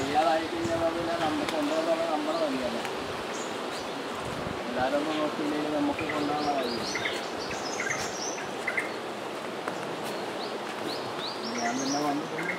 വയ്യാതായി കഴിഞ്ഞാൽ പിന്നെ നമ്മൾ കൊണ്ടുപോകാനുള്ള നമ്മുടെ വഴിയാണ്. എല്ലാവരും ഒന്നും നോക്കിയില്ലെങ്കിൽ നമുക്ക് കൊണ്ടുപോകാനുള്ള വഴിയാണ് ഞാൻ പിന്നെ വന്നിട്ടുണ്ട്.